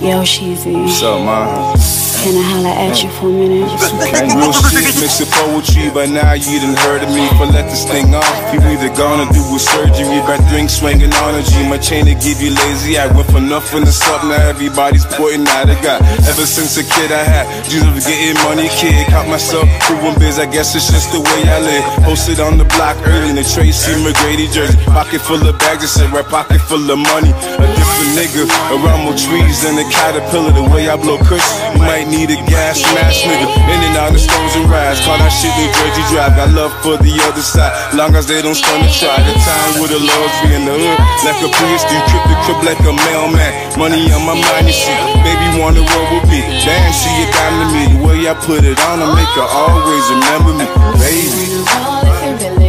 Yo, Sheezy. What's up, man? Can I holla at you for a minute? Real shit, mix of poetry, but now you done heard of me. But let this thing off, you either gonna do with surgery, but drink swinging energy. My chain to give you lazy. I went from nothing to something, now everybody's pointing out I got. Ever since a kid, I had dreams of getting money, kid. Caught myself proving biz, I guess it's just the way I live. Posted on the block early in the Tracy McGrady jersey. Pocket full of bags, I said, right pocket full of money. A different nigga, around more trees than a caterpillar. The way I blow kush, you might need a gas mask, nigga. In and out of stones and rides. Call that shit New Jersey Drive. Got love for the other side. Long as they don't stun to try. The time with the love be in the hood. Like a you trip the crib like a mailman. Money on my mind, you see. Baby wanna roll with me. Damn, she a dime to me. The way I put it on, I make her always remember me. Baby.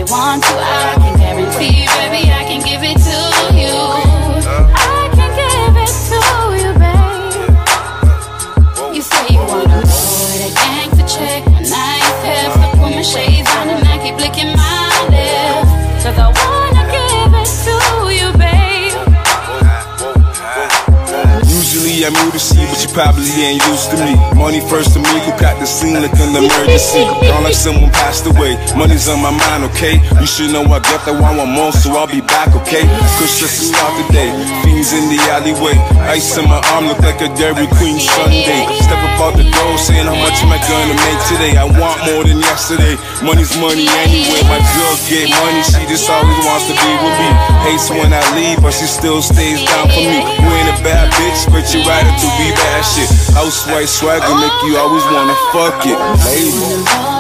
I'm new to see, but you probably ain't used to me. Money first to me, who got the scene like an emergency. Gone like someone passed away. Money's on my mind, okay? You should know I got that one more, so I'll be back, okay? Cause just to start the day, fiends in the alleyway. Ice in my arm look like a Dairy Queen sundae. Step up out the door, saying how much am I gonna make today? I want more than yesterday. Money's money anyway. My girl get money, she just always wants to be with me. Hates when I leave, but she still stays down for me. You ain't a bad bitch, but you ride it to be bad shit. Housewife swagger make you always wanna fuck it, baby.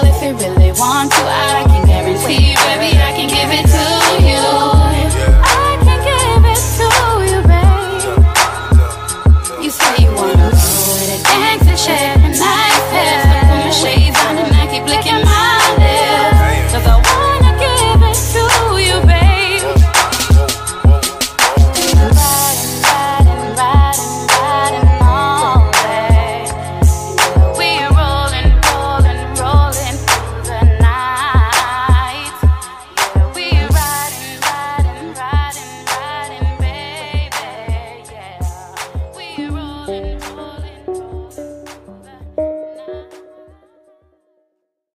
If you really want to,